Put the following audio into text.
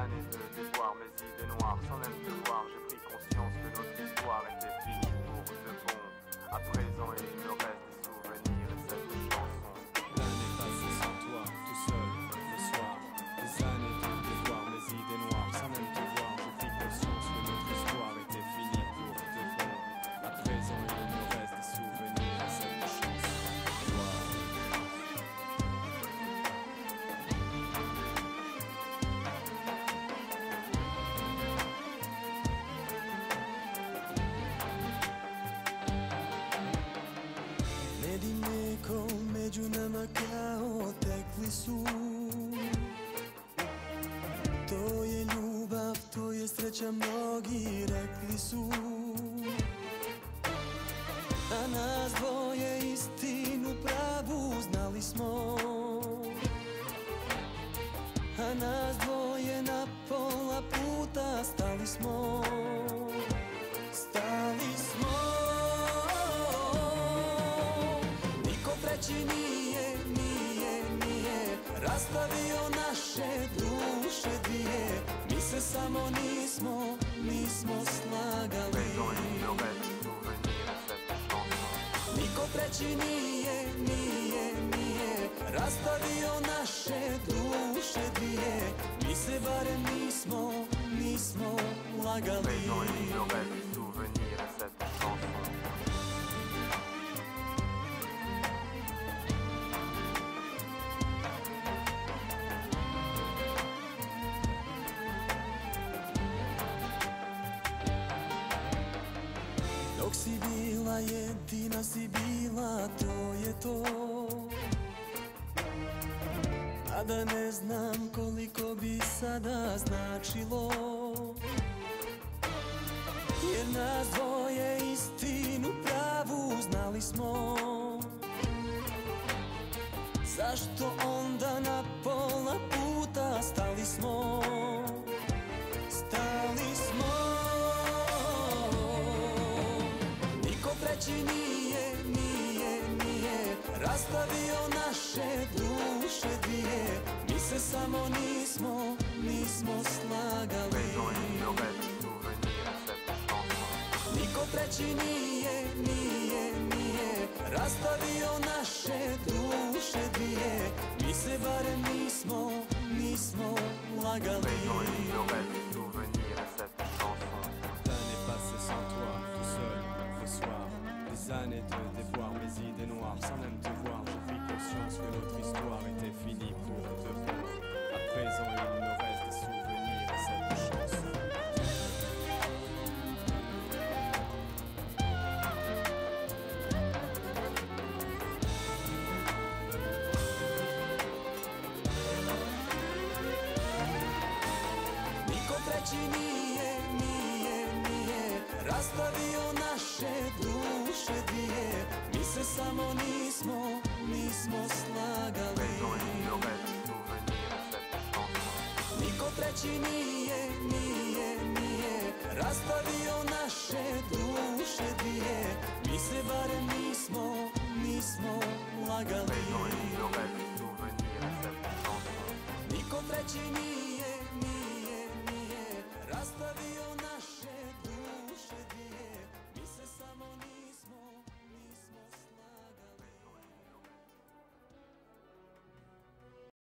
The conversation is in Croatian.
années de déboire, mes idées noires, sans même te voir, j'ai A nas dvoje istinu pravu znali smo. A nas dvoje na pola puta stali smo. Stali smo. Niko treći nije, nije, nije Rastavio naše duše dvije. Mi se samo nismo, nismo slagali treći nije, nije, nije. Rastavio naše duše dvije. Mi se barem nismo, nismo lagali Dok si bila jedina si bila, to je to. A da ne znam koliko bi sada značilo. Jer nas dvoje istinu pravu znali smo. Zašto onda na Treći nije, nije, nije. Rastavio naše duše dvije. Mi se samo nismo, nismo slagali. Niko treći nije, nije, nije. Rastavio naše duše dvije. Mi se barem nismo, nismo lagali De déboire, mes idées noires, sans même te voir, j'ai pris conscience que notre histoire était finie pour de bon. À présent, il me reste des souvenirs et cette chanson. Niko treći nije, nije, nije Rastavio dvije Mi se samo nismo, nismo slagali. Niko treći nije, nije, nije Rastavio naše duše dvije Mi se barem nismo, nismo lagali. Niko treći nije